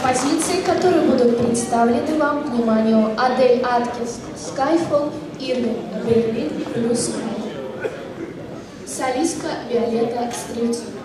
композиции, которые будут представлены вам вниманию Адель Аткинс Skyfall Ирвин Берлин плюс Солистка Виолетта Стрельцова.